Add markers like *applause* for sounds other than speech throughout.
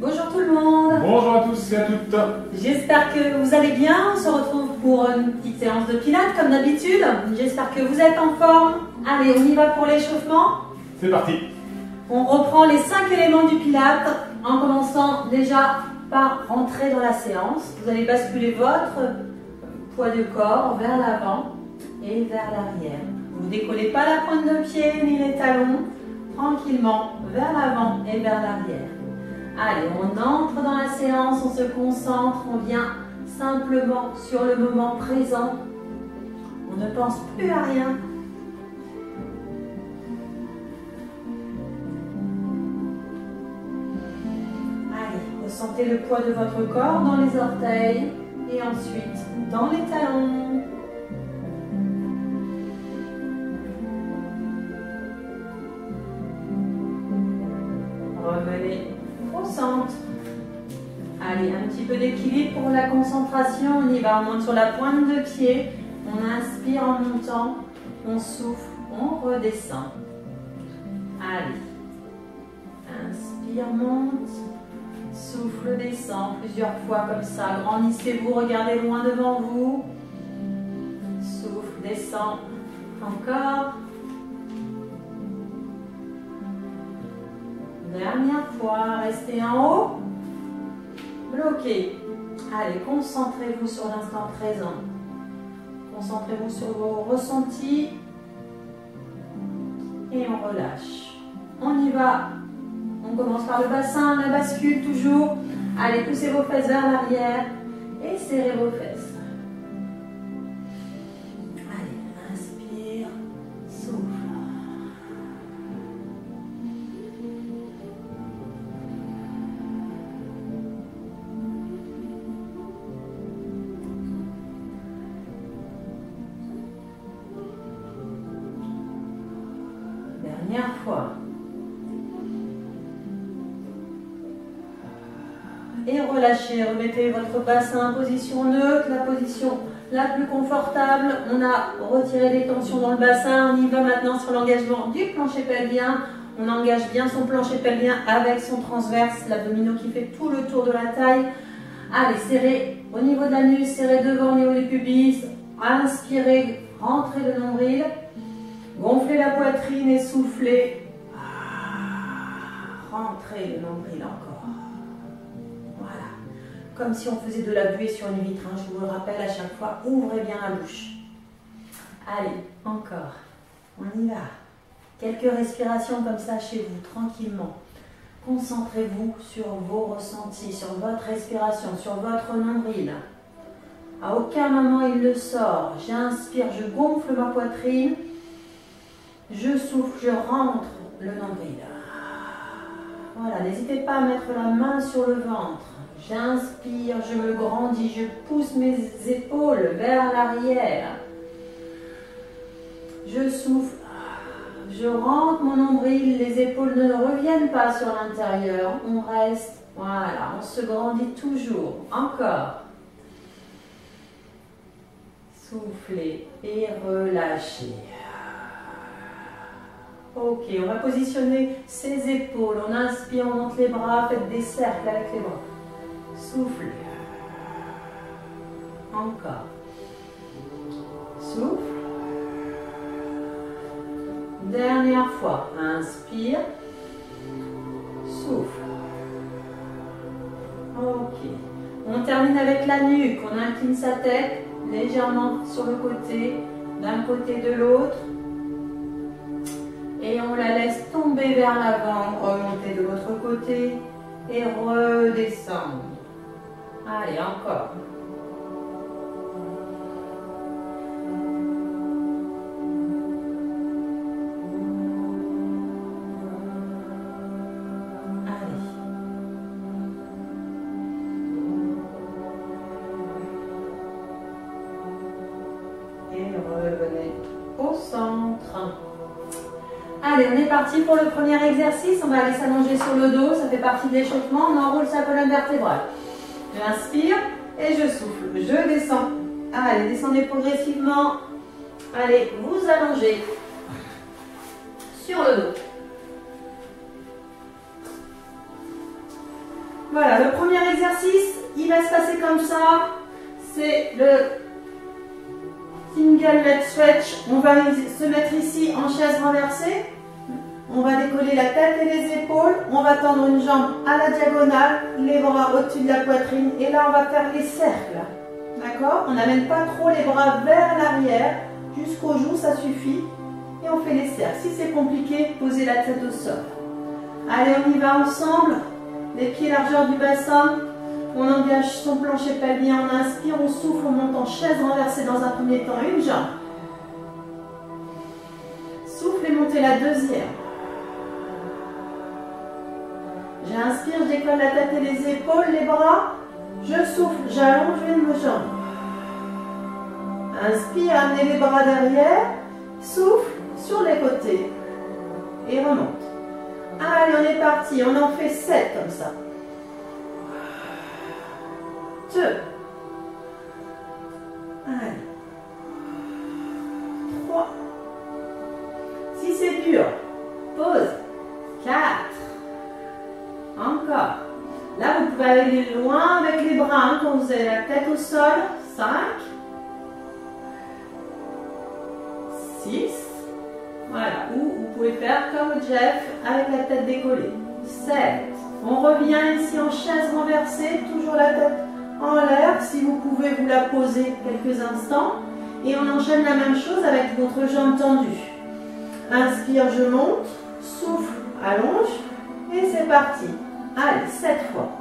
Bonjour tout le monde. Bonjour à tous et à toutes. J'espère que vous allez bien. On se retrouve pour une petite séance de pilates comme d'habitude. J'espère que vous êtes en forme. Allez, on y va pour l'échauffement. C'est parti. On reprend les 5 éléments du pilates en commençant déjà par rentrer dans la séance. Vous allez basculer votre poids de corps vers l'avant et vers l'arrière. Vous décollez pas la pointe de pied ni les talons. Tranquillement vers l'avant et vers l'arrière. Allez, on entre dans la séance, on se concentre, on vient simplement sur le moment présent. On ne pense plus à rien. Allez, ressentez le poids de votre corps dans les orteils et ensuite dans les talons. Allez, un petit peu d'équilibre pour la concentration. On y va, on monte sur la pointe de pied. On inspire en montant. On souffle, on redescend. Allez. Inspire, monte. Souffle, descend plusieurs fois comme ça. Grandissez-vous, regardez loin devant vous. Souffle, descend. Encore. Dernière fois, restez en haut. Bloquez. Allez, concentrez-vous sur l'instant présent. Concentrez-vous sur vos ressentis. Et on relâche. On y va. On commence par le bassin, la bascule toujours. Allez, poussez vos fesses vers l'arrière et serrez vos fesses. Bassin position neutre, la position la plus confortable. On a retiré les tensions dans le bassin. On y va maintenant sur l'engagement du plancher pelvien. On engage bien son plancher pelvien avec son transverse, l'abdominaux qui fait tout le tour de la taille. Allez, serrez au niveau de l'anus, serrez devant au niveau du pubis. Inspirez, rentrez le nombril. Gonflez la poitrine et soufflez. Rentrez le nombril encore. Comme si on faisait de la buée sur une vitre. hein. Je vous le rappelle à chaque fois, ouvrez bien la bouche. Allez, encore. On y va. Quelques respirations comme ça chez vous, tranquillement. Concentrez-vous sur vos ressentis, sur votre respiration, sur votre nombril. À aucun moment il ne sort. J'inspire, je gonfle ma poitrine. Je souffle, je rentre le nombril. Voilà, n'hésitez pas à mettre la main sur le ventre. J'inspire, je me grandis, je pousse mes épaules vers l'arrière. Je souffle, je rentre mon nombril, les épaules ne reviennent pas sur l'intérieur. On reste, voilà, on se grandit toujours. Encore. Soufflez et relâchez. Ok, on va positionner ses épaules. On inspire, on monte les bras, faites des cercles avec les bras. Souffle. Encore. Souffle. Dernière fois. Inspire. Souffle. Ok. On termine avec la nuque. On incline sa tête légèrement sur le côté, d'un côté de l'autre. Et on la laisse tomber vers l'avant, remonter de l'autre côté et redescendre. On est parti pour le premier exercice. On va aller s'allonger sur le dos. Ça fait partie de l'échauffement. On enroule sa colonne vertébrale. J'inspire et je souffle. Je descends. Allez, descendez progressivement. Allez, vous allongez sur le dos. Voilà, le premier exercice, il va se passer comme ça. C'est le single leg stretch. On va se mettre ici en chaise renversée. On va décoller la tête et les épaules. On va tendre une jambe à la diagonale, les bras au-dessus de la poitrine. Et là, on va faire les cercles. D'accord? On n'amène pas trop les bras vers l'arrière. Jusqu'au joue, ça suffit. Et on fait les cercles. Si c'est compliqué, posez la tête au sol. Allez, on y va ensemble. Les pieds largeur du bassin. On engage son plancher pelvien, on inspire, on souffle, on monte en chaise renversée dans un premier temps, une jambe. Souffle et montez la deuxième. J'inspire, je décolle la tête et les épaules, les bras. Je souffle, j'allonge une jambe. Inspire, amenez les bras derrière. Souffle sur les côtés. Et remonte. Allez, on est parti. On en fait 7 comme ça. 2. Sol. 5. 6. Voilà. Ou vous pouvez faire comme Jeff avec la tête décollée. 7. On revient ici en chaise renversée, toujours la tête en l'air. Si vous pouvez, vous la poser quelques instants. Et on enchaîne la même chose avec votre jambe tendue. Inspire, je monte. Souffle, allonge. Et c'est parti. Allez, 7 fois.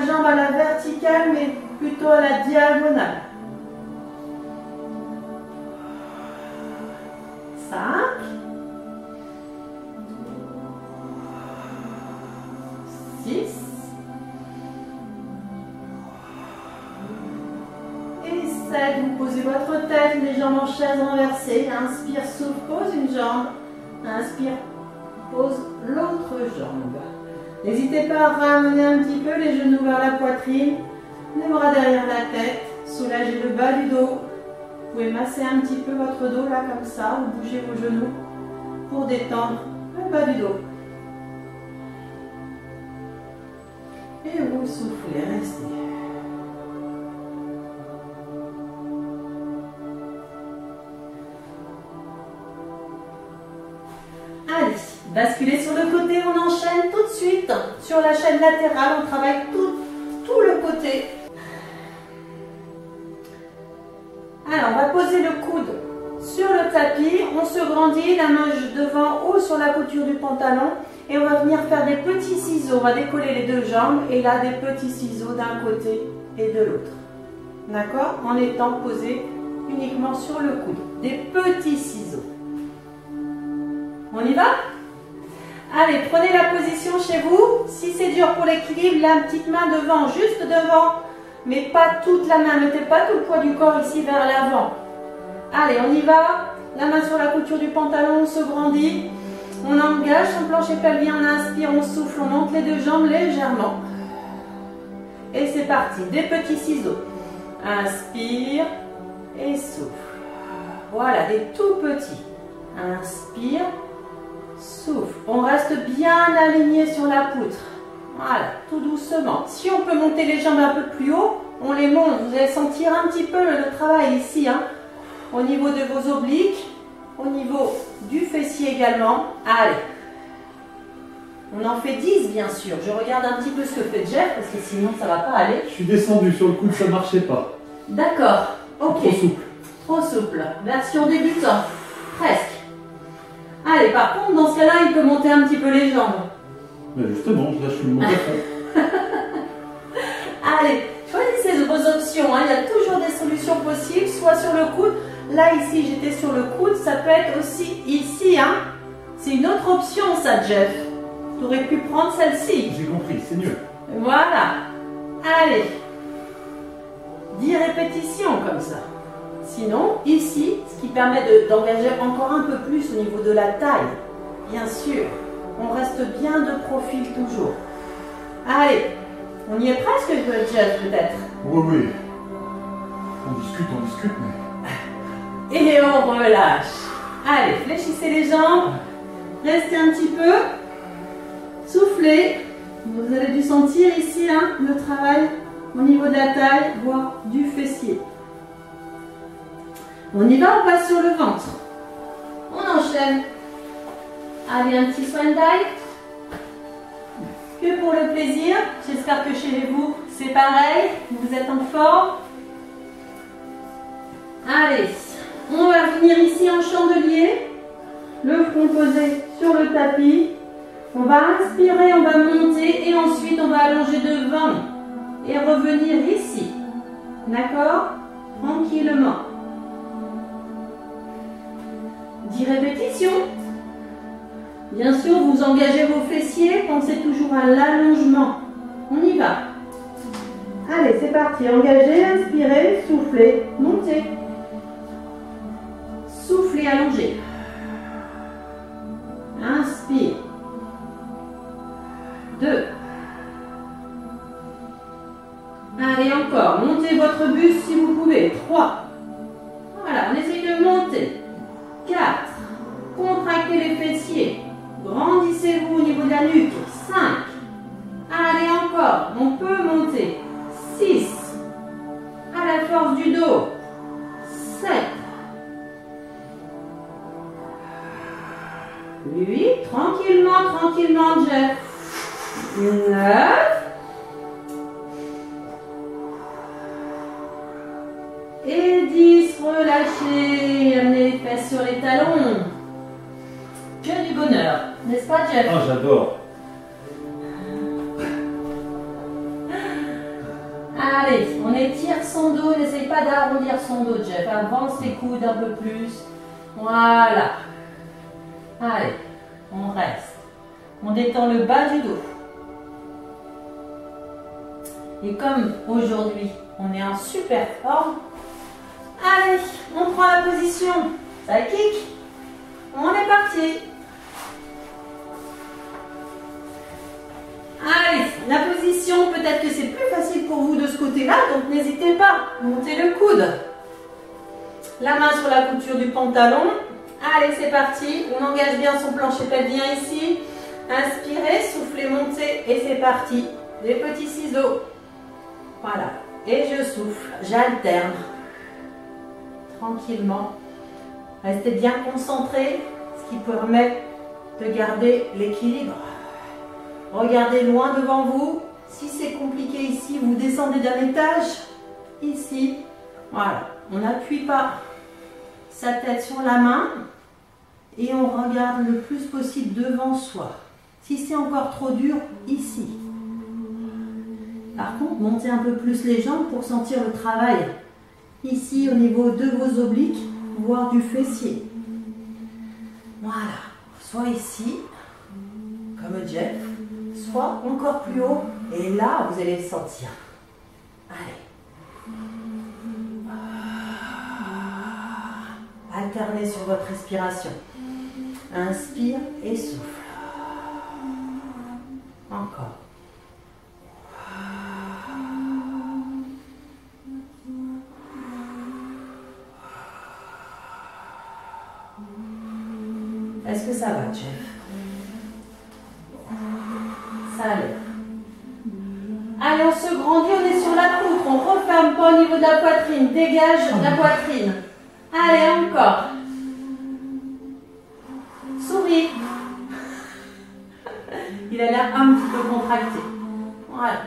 Jambe à la verticale, mais plutôt à la diagonale. 5. 6. Et 7. Vous posez votre tête, les jambes en chaise renversée. Inspire, souffle, pose une jambe. Inspire, N'hésitez pas à ramener un petit peu les genoux vers la poitrine, les bras derrière la tête, soulagez le bas du dos. Vous pouvez masser un petit peu votre dos là comme ça, ou bouger vos genoux pour détendre le bas du dos. Et vous soufflez, restez. Allez, basculez sur le côté, on enchaîne tout de suite. Sur la chaîne latérale, on travaille tout, tout le côté. Alors, on va poser le coude sur le tapis. On se grandit, la main devant, haut sur la couture du pantalon. Et on va venir faire des petits ciseaux. On va décoller les deux jambes. Et là, des petits ciseaux d'un côté et de l'autre. D'accord? En étant posé uniquement sur le coude. Des petits ciseaux. On y va? Allez, prenez la position chez vous. Si c'est dur pour l'équilibre, la petite main devant, juste devant. Mais pas toute la main. Mettez pas tout le poids du corps ici vers l'avant. Allez, on y va. La main sur la couture du pantalon, on se grandit. On engage son plancher pelvien, on inspire, on souffle, on monte les deux jambes légèrement. Et c'est parti. Des petits ciseaux. Inspire et souffle. Voilà, des tout petits. Inspire Souffle. On reste bien aligné sur la poutre. Voilà, tout doucement. Si on peut monter les jambes un peu plus haut, on les monte. Vous allez sentir un petit peu le travail ici, hein, au niveau de vos obliques, au niveau du fessier également. Allez. On en fait 10 bien sûr. Je regarde un petit peu ce que fait Jeff parce que sinon ça va pas aller. Je suis descendu sur le coude, ça marchait pas. D'accord. Ok. Trop souple. Trop souple. Version débutant. Presque. Allez, par contre, dans ce cas-là, il peut monter un petit peu les jambes. Mais justement, là, je suis fond. *laughs* Allez, choisissez vos options. hein. Il y a toujours des solutions possibles, soit sur le coude. Là, ici, j'étais sur le coude. Ça peut être aussi ici. Hein. C'est une autre option, ça, Jeff. Tu aurais pu prendre celle-ci. J'ai compris, c'est mieux. Voilà. Allez. 10 répétitions comme ça. Sinon, ici, ce qui permet de- d'engager encore un peu plus au niveau de la taille. Bien sûr. On reste bien de profil toujours. Allez. On y est presque, Jeff, peut-être? Oui, oui. On discute, on discute, mais. Et on relâche. Allez, fléchissez les jambes. Restez un petit peu. Soufflez. Vous avez dû sentir ici hein, le travail au niveau de la taille, voire du fessier. On y va, on passe sur le ventre? On enchaîne. Allez, un petit soin d'ail. Que pour le plaisir. J'espère que chez vous, c'est pareil. Vous êtes en forme. Allez, on va venir ici en chandelier. Le front posé sur le tapis. On va inspirer, on va monter et ensuite on va allonger devant et revenir ici. D'accord? Tranquillement. 10 répétitions. Bien sûr, vous engagez vos fessiers, pensez toujours à l'allongement. On y va. Allez, c'est parti. Engagez, inspirez, soufflez, montez. On étire son dos, n'essaye pas d'arrondir son dos Jeff. Avance les coudes un peu plus. Voilà. Allez, on reste. On détend le bas du dos. Et comme aujourd'hui, on est en super forme, allez, on prend la position. Ça kick. On est parti. Allez, la position, peut-être que c'est plus facile pour vous de ce côté-là, donc n'hésitez pas. Montez le coude. La main sur la couture du pantalon. Allez, c'est parti. On engage bien son plancher pelvien ici. Inspirez, soufflez, montez et c'est parti. Les petits ciseaux. Voilà. Et je souffle, j'alterne. Tranquillement. Restez bien concentré, ce qui permet de garder l'équilibre. Regardez loin devant vous. Si c'est compliqué ici, vous descendez d'un étage. Ici. Voilà. On n'appuie pas sa tête sur la main et on regarde le plus possible devant soi. Si c'est encore trop dur, ici. Par contre, montez un peu plus les jambes pour sentir le travail. Ici, au niveau de vos obliques, voire du fessier. Voilà. Soit ici, comme Jeff, soit encore plus haut. Et là, vous allez le sentir. Allez. Alternez sur votre respiration. Inspire et souffle. Encore. Dégage la poitrine. Allez, encore. Souris. Il a l'air un petit peu contracté. Voilà.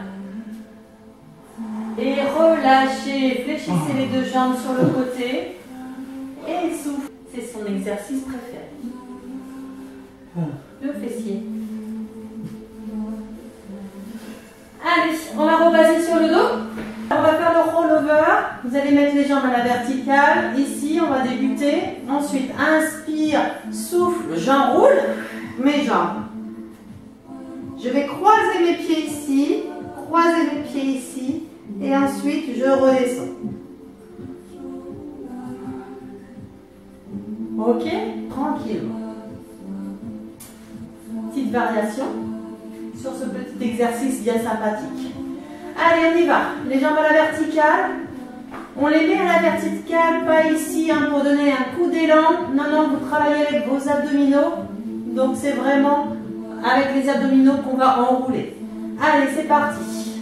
Et relâchez. Fléchissez les deux jambes sur le côté. Et souffle. C'est son exercice préféré. Le fessier. Allez, on va rebaser sur le dos. On va faire le rollover. Vous allez mettre les jambes à la verticale. Ici, on va débuter. Ensuite, inspire, souffle, j'enroule mes jambes. Je vais croiser mes pieds ici, croiser mes pieds ici, et ensuite je redescends. Ok? Tranquillement. Petite variation sur ce petit exercice bien sympathique. Allez, on y va. Les jambes à la verticale. On les met à la verticale, pas ici hein, pour donner un coup d'élan. Non, non, vous travaillez avec vos abdominaux. Donc c'est vraiment avec les abdominaux qu'on va enrouler. Allez, c'est parti.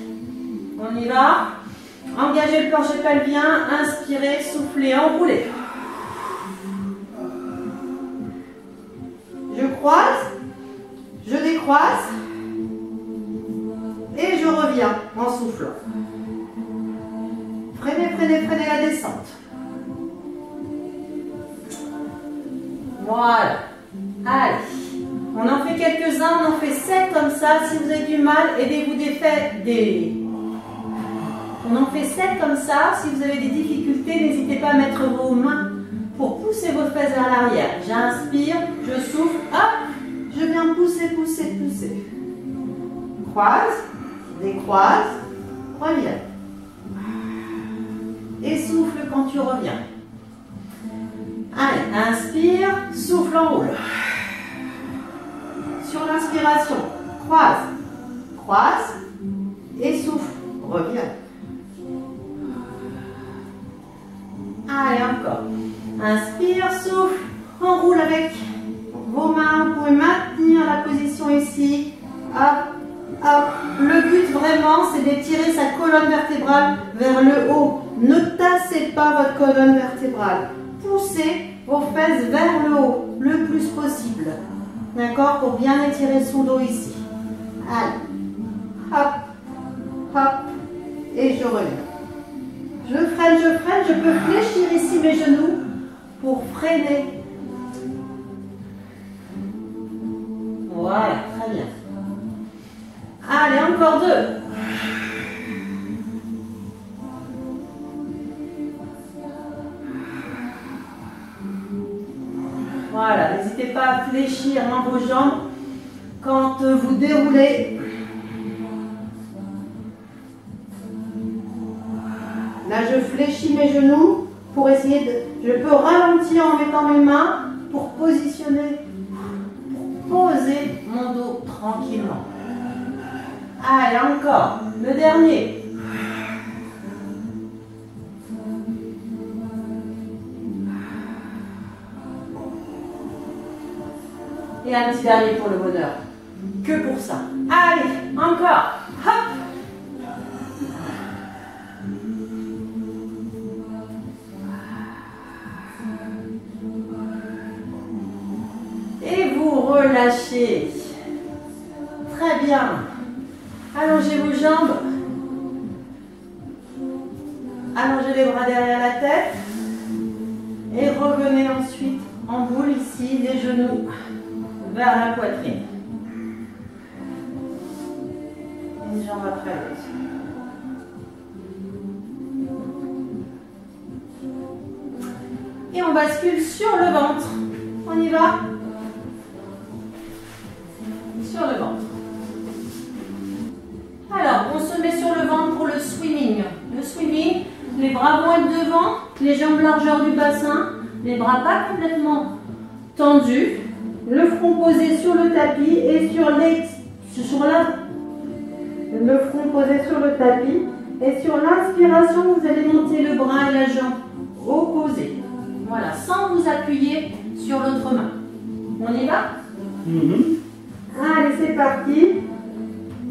On y va. Engagez le plancher pelvien, inspirez, soufflez, enroulez. Je croise, je décroise et je reviens en soufflant. Freinez, freinez, freinez la descente. Voilà. Allez. On en fait quelques-uns, on en fait sept comme ça. Si vous avez du mal, aidez-vous des faits, des... On en fait sept comme ça. Si vous avez des difficultés, n'hésitez pas à mettre vos mains pour pousser vos fesses vers l'arrière. J'inspire, je souffle, hop, je viens pousser, pousser, pousser. Croise, décroise, reviens. Et souffle quand tu reviens. Allez, inspire, souffle, enroule. Sur l'inspiration, croise, croise et souffle, reviens. Allez, encore. Inspire, souffle, enroule avec vos mains. Vous pouvez maintenir la position ici. Hop, hop. Le but vraiment, c'est d'étirer sa colonne vertébrale vers le haut. Ne tassez pas votre colonne vertébrale. Poussez vos fesses vers le haut le plus possible. D'accord Pour bien étirer son dos ici. Allez. Hop, hop. Et je reviens. Je freine, je freine. Je peux fléchir ici mes genoux pour freiner. Voilà, très bien. Allez, encore deux. Voilà, n'hésitez pas à fléchir dans vos jambes quand vous déroulez. Là, je fléchis mes genoux pour essayer de... Je peux ralentir en mettant mes mains pour positionner, pour poser mon dos tranquillement. Allez, encore. Le dernier. Et un petit dernier pour le bonheur. Que pour ça. Allez, encore. Hop. Et vous relâchez. Très bien. Allongez vos jambes. Allongez les bras derrière la tête. Et revenez ensuite en boule ici, les genoux vers la poitrine. Une jambe après. Et on bascule sur le ventre. Les jambes largeur du bassin, les bras pas complètement tendus, le front posé sur le tapis et sur sur la le front posé sur le tapis et sur l'inspiration vous allez monter le bras et la jambe opposée. Voilà, sans vous appuyer sur l'autre main. On y va? Mhm. Allez, c'est parti.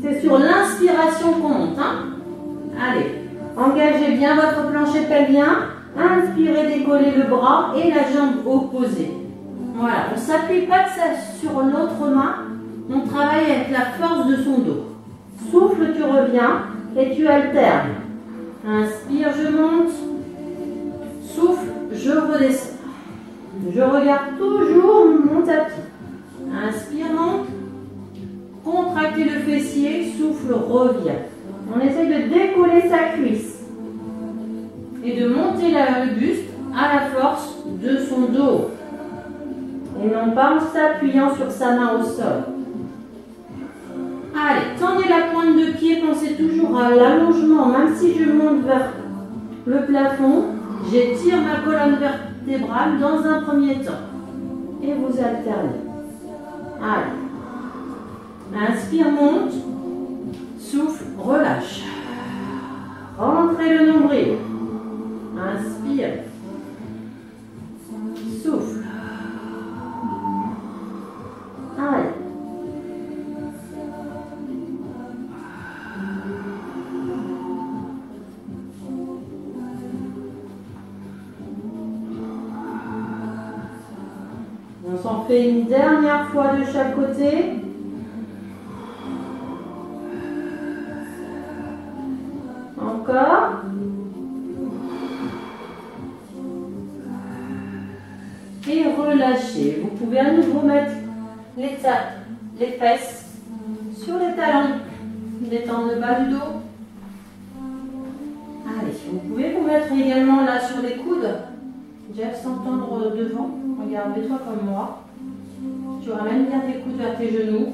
C'est sur l'inspiration qu'on monte. hein. Allez, engagez bien votre plancher pelvien. Inspirez, décollez le bras et la jambe opposée. Voilà, on ne s'appuie pas sur l'autre main. On travaille avec la force de son dos. Souffle, tu reviens et tu alternes. Inspire, je monte. Souffle, je redescends. Je regarde toujours mon tapis. Inspire, monte. Contractez le fessier, souffle, revient. On essaye de décoller sa cuisse et de monter la- le buste à la force de son dos. Et non pas en s'appuyant sur sa main au sol. Allez, tendez la pointe de pied, pensez toujours à l'allongement, même si je monte vers le plafond, j'étire ma colonne vertébrale dans un premier temps. Et vous alternez. Allez. Inspire, monte. Souffle, relâche. Rentrez le nombril. Inspire. Souffle. Allez. On s'en fait une dernière fois de chaque côté. Encore. Pouvez à nouveau mettre les, les fesses sur les talons. Détendre le bas du dos. Allez, vous pouvez vous mettre également là sur les coudes. Jeff s'entendre devant. Regarde, mets-toi comme moi. Tu ramènes bien tes coudes vers tes genoux.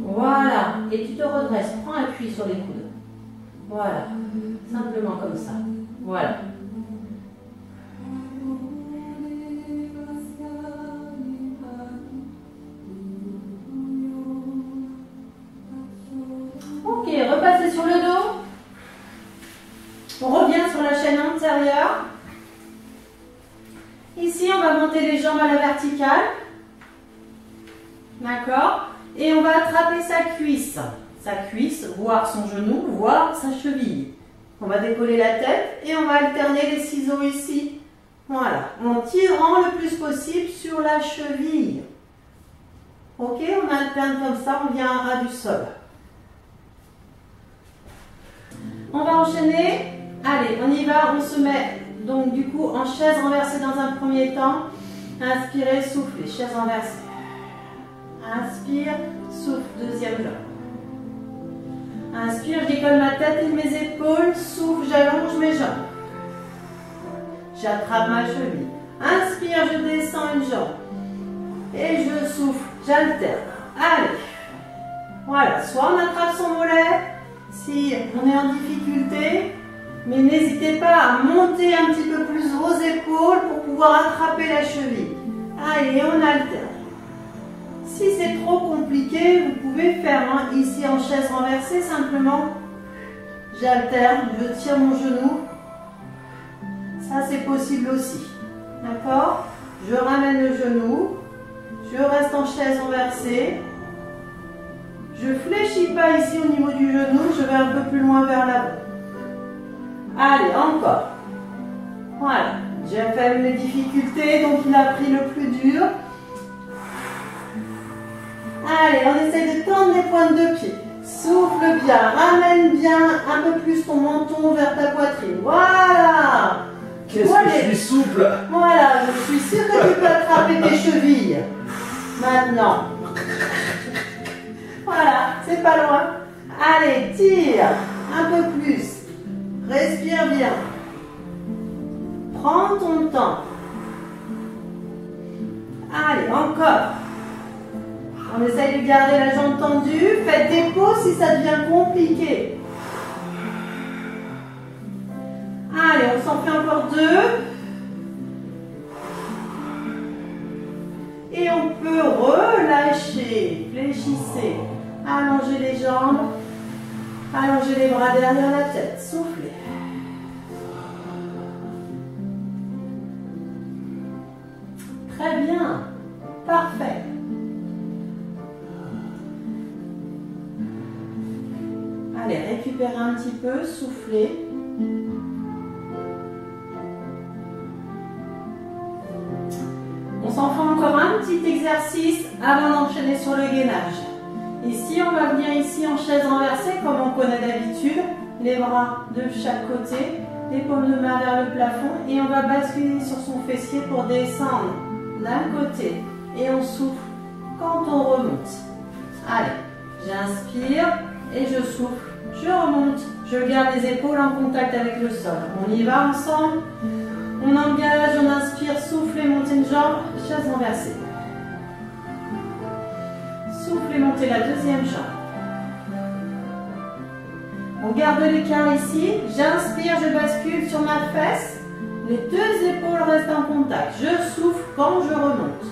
Voilà. Et tu te redresses. Prends appui sur les coudes. Voilà. Simplement comme ça. Voilà. Décoller la tête et on va alterner les ciseaux ici. Voilà, en tirant le plus possible sur la cheville. Ok, on alterne comme ça, on vient à ras du sol. On va enchaîner. Allez, on y va, on se met donc du coup en chaise renversée dans un premier temps. Inspirez, soufflez, chaise renversée. Inspire, souffle, deuxième jambe. Inspire, je décolle ma tête et mes épaules. Souffle, j'allonge mes jambes. J'attrape ma cheville. Inspire, je descends une jambe. Et je souffle, j'alterne. Allez. Voilà, soit on attrape son mollet si on est en difficulté, mais n'hésitez pas à monter un petit peu plus vos épaules pour pouvoir attraper la cheville. Allez, on alterne. Si c'est trop compliqué, vous pouvez faire hein, ici en chaise renversée simplement. J'alterne, je tire mon genou. Ça c'est possible aussi. D'accord? Je ramène le genou. Je reste en chaise renversée. Je fléchis pas ici au niveau du genou, je vais un peu plus loin vers l'avant. Allez, encore. Voilà. J'ai fait les difficultés, donc il a pris le plus dur. Allez, on essaie de tendre les pointes de pied. Souffle bien, ramène bien un peu plus ton menton vers ta poitrine. Voilà. Qu'est-ce que je suis souple Voilà, je suis sûre que tu peux attraper tes chevilles. Maintenant. Voilà, c'est pas loin. Allez, tire un peu plus. Respire bien. Prends ton temps. Allez, encore. On essaye de garder la jambe tendue. Faites des pauses si ça devient compliqué. Allez, on s'en fait encore deux. Et on peut relâcher. Fléchissez. Allongez les jambes. Allongez les bras derrière la tête. Soufflez. Très bien. Parfait. Un petit peu, soufflez. On s'en fait encore un petit exercice avant d'enchaîner sur le gainage. Ici, on va venir ici en chaise renversée comme on connaît d'habitude. Les bras de chaque côté, les paumes de main vers le plafond et on va basculer sur son fessier pour descendre d'un côté et on souffle quand on remonte. Allez, j'inspire et je souffle, je remonte, je garde les épaules en contact avec le sol. On y va ensemble. On engage, on inspire, souffle et montez une jambe, chaise renversée. Souffle et montez la deuxième jambe. On garde l'écart ici. J'inspire, je bascule sur ma fesse. Les deux épaules restent en contact. Je souffle quand je remonte.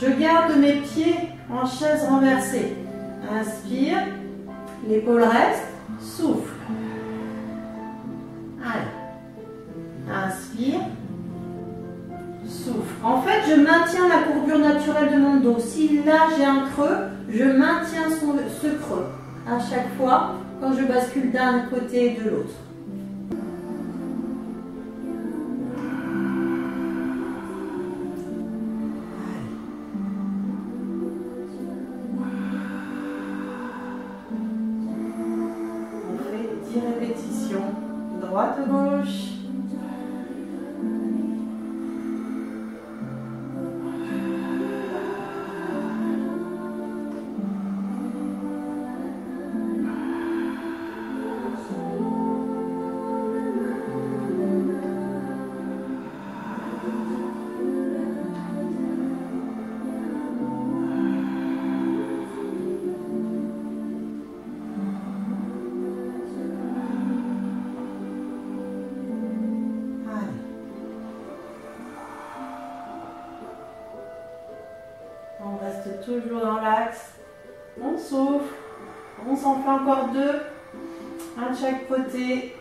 Je garde mes pieds en chaise renversée. Inspire. L'épaule reste. Souffle. Allez. Inspire. Souffle. En fait, je maintiens la courbure naturelle de mon dos. Si là j'ai un creux, je maintiens ce creux à chaque fois quand je bascule d'un côté et de l'autre. Toujours encore deux. Un de chaque côté.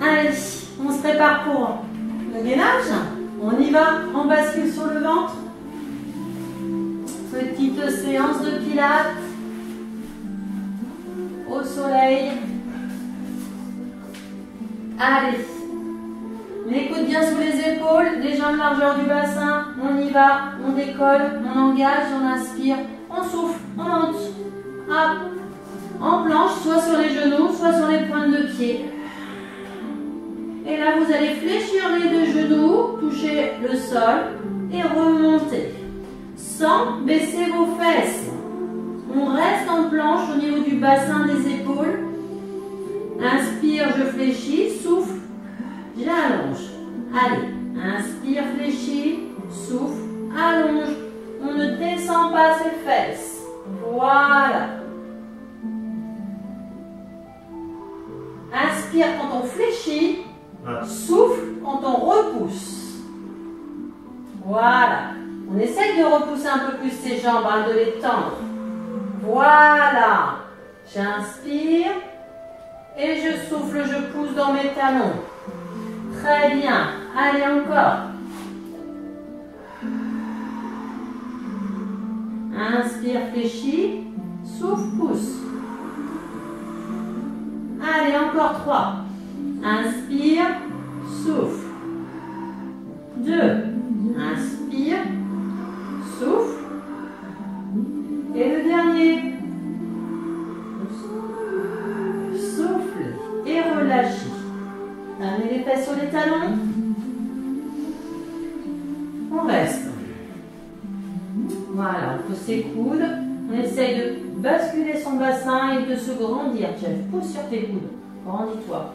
Allez, on se prépare pour le gainage. On y va, on bascule sur le ventre. Petite séance de pilates soleil. Allez. Les coudes bien sous les épaules, les jambes largeur du bassin. On y va, on décolle, on engage, on inspire, on souffle, on monte. Hop. En planche, soit sur les genoux, soit sur les pointes de pied. Et là, vous allez fléchir les deux genoux, toucher le sol et remonter. Sans baisser vos fesses. On reste en planche au niveau du bassin des épaules. Inspire, je fléchis. Souffle, j'allonge. Allez, inspire, fléchis. Souffle, allonge. On ne descend pas ses fesses. Voilà. Inspire quand on fléchit. Souffle quand on repousse. Voilà. On essaye de repousser un peu plus ses jambes, hein, de les tendre. Voilà. J'inspire et je souffle, je pousse dans mes talons. Très bien. Allez encore. Inspire, fléchis. Souffle, pousse. Allez, encore trois. Inspire, souffle. Deux. Inspire, souffle. Et le dernier. Souffle et relâchez. Amenez les fesses sur les talons. On reste. Voilà, on pose ses coudes. On essaye de basculer son bassin et de se grandir. Jeff, pousse sur tes coudes. Grandis-toi.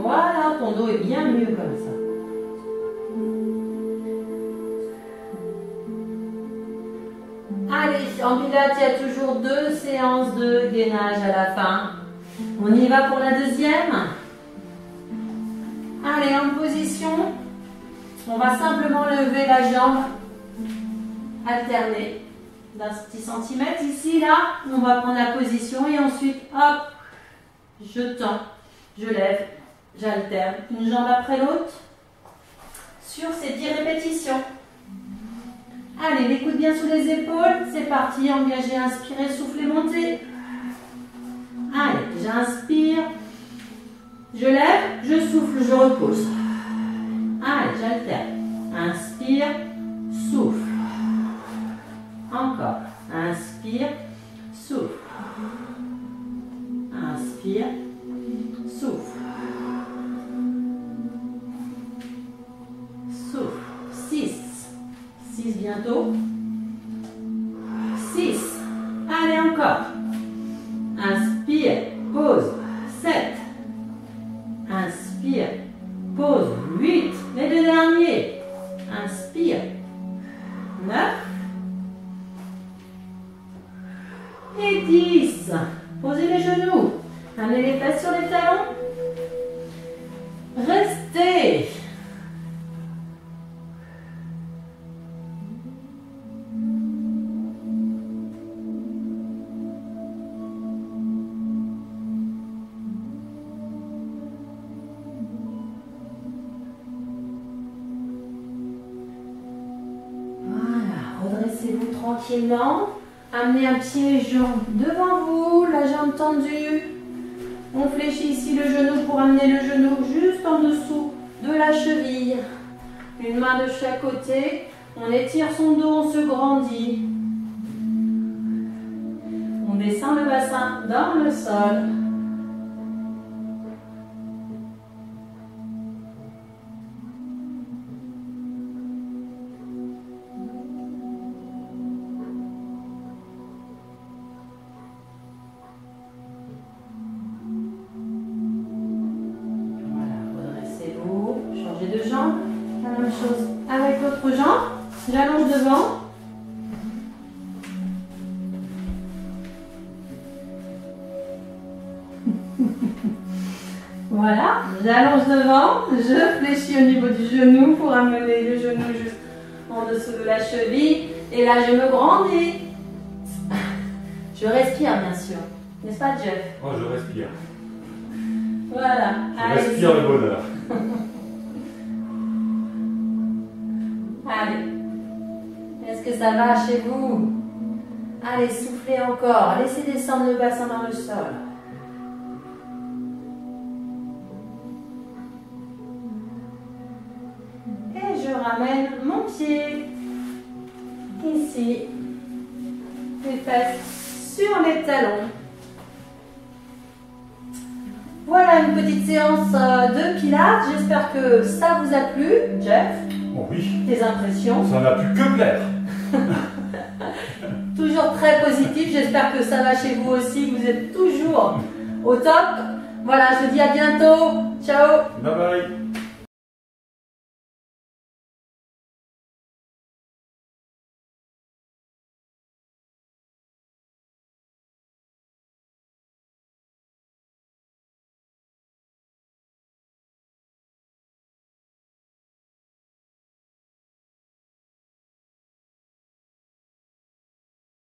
Voilà, ton dos est bien mieux comme ça. Allez, en pilates, il y a toujours deux séances de gainage à la fin. On y va pour la deuxième. Allez, en position. On va simplement lever la jambe alternée d'un petit centimètre. Ici, là, on va prendre la position et ensuite, hop, je tends, je lève, j'alterne une jambe après l'autre sur ces 10 répétitions. Allez, les bien sous les épaules. C'est parti. Engagez, inspirez, soufflez, montez. Allez, j'inspire. Je lève, je souffle, je repose. Allez, j'alterne. Inspire, souffle. Encore. Inspire, souffle. Inspire, então pied jambe devant vous, la jambe tendue. On fléchit ici le genou pour amener le genou juste en dessous de la cheville. Une main de chaque côté. On étire son dos, on se grandit. On descend le bassin dans le sol. Je fléchis au niveau du genou pour amener le genou juste en dessous de la cheville. Et là, je me grandis. Je respire, bien sûr. N'est-ce pas, Jeff? Oh, je respire. Voilà. Je respire le bonheur. Allez. Est-ce que ça va chez vous? Allez, soufflez encore. Laissez descendre le bassin dans le sol. Voilà une petite séance euh, de pilates. J'espère que ça vous a plu, Jeff. Oh oui. Tes impressions Ça n'a pu que plaire. *laughs* toujours très positif. J'espère que ça va chez vous aussi. Vous êtes toujours au top. Voilà, je vous dis à bientôt. Ciao. Bye bye.